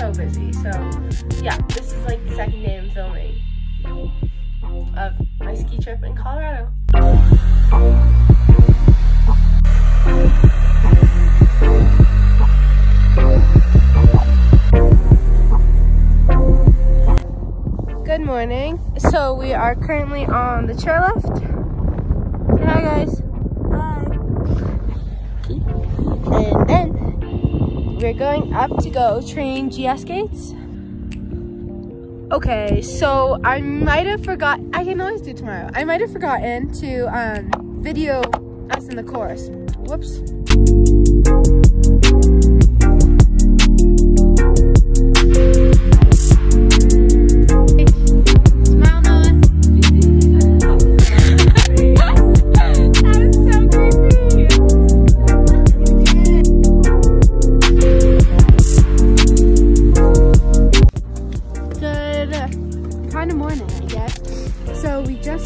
so busy. So yeah, this is like the second day I'm filming of my ski trip in Colorado. Good morning. So we are currently on the chairlift. Say hi guys. Hi. We're going up to go train GS gates. Okay, so I might have forgot, I can always do tomorrow. I might have forgotten to um, video us in the course. Whoops.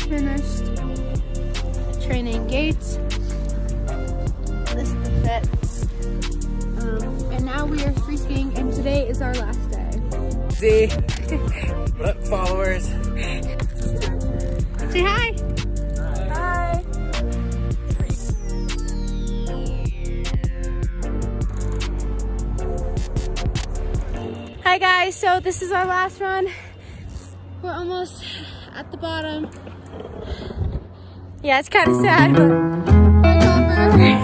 Finished training gates. This is the fit. Um, and now we are free skiing and today is our last day. See? what up, followers? Say hi. Hi. Hi guys, so this is our last run. We're almost at the bottom. Yeah, it's kind of sad, but